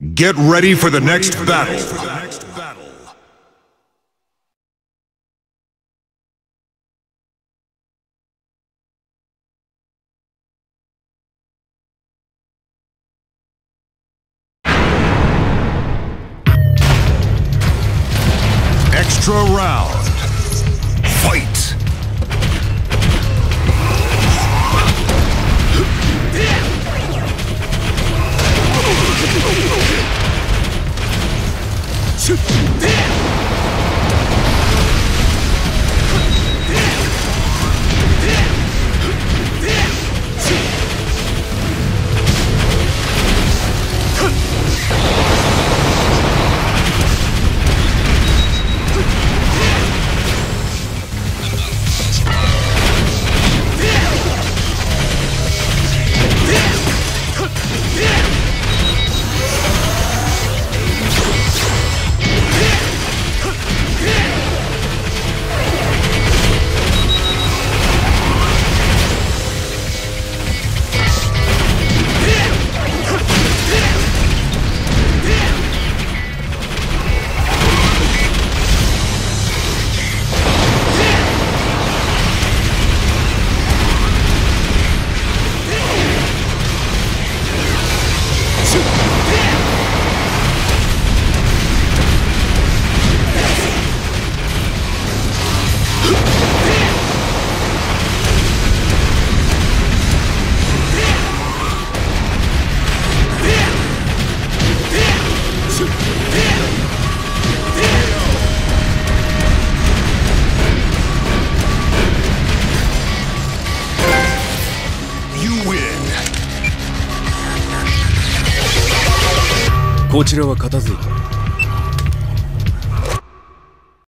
Get ready for the next battle. Extra round. Fight! You こちらは片付いた。